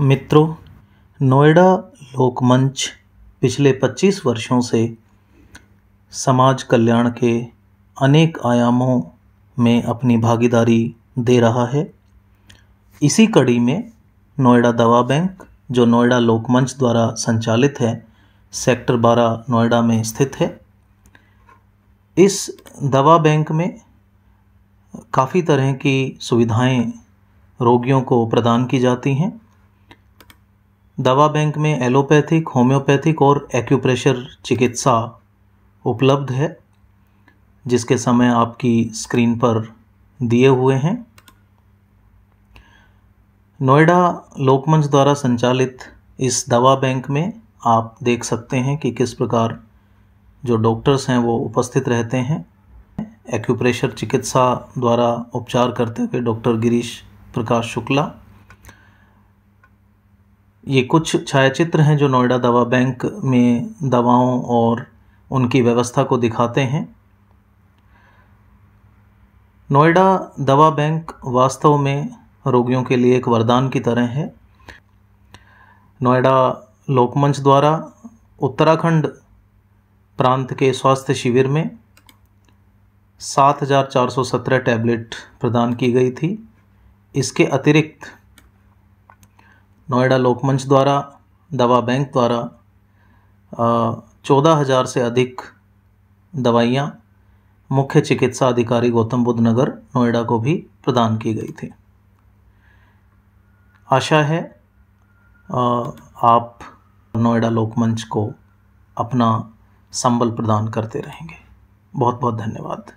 मित्रों, नोएडा लोकमंच पिछले 25 वर्षों से समाज कल्याण के अनेक आयामों में अपनी भागीदारी दे रहा है। इसी कड़ी में नोएडा दवा बैंक, जो नोएडा लोकमंच द्वारा संचालित है, सेक्टर 12 नोएडा में स्थित है। इस दवा बैंक में काफ़ी तरह की सुविधाएँ रोगियों को प्रदान की जाती हैं। दवा बैंक में एलोपैथिक, होम्योपैथिक और एक्यूप्रेशर चिकित्सा उपलब्ध है, जिसके समय आपकी स्क्रीन पर दिए हुए हैं। नोएडा लोकमंच द्वारा संचालित इस दवा बैंक में आप देख सकते हैं कि किस प्रकार जो डॉक्टर्स हैं वो उपस्थित रहते हैं। एक्यूप्रेशर चिकित्सा द्वारा उपचार करते हुए डॉक्टर गिरीश प्रकाश शुक्ला ये कुछ छायाचित्र हैं जो नोएडा दवा बैंक में दवाओं और उनकी व्यवस्था को दिखाते हैं। नोएडा दवा बैंक वास्तव में रोगियों के लिए एक वरदान की तरह है। नोएडा लोकमंच द्वारा उत्तराखंड प्रांत के स्वास्थ्य शिविर में सात हज़ार चार सौ सत्रह टैबलेट प्रदान की गई थी। इसके अतिरिक्त नोएडा लोकमंच द्वारा, दवा बैंक द्वारा चौदह हज़ार से अधिक दवाइयाँ मुख्य चिकित्सा अधिकारी गौतम बुद्ध नगर, नोएडा को भी प्रदान की गई थी। आशा है आप नोएडा लोकमंच को अपना संबल प्रदान करते रहेंगे। बहुत बहुत धन्यवाद।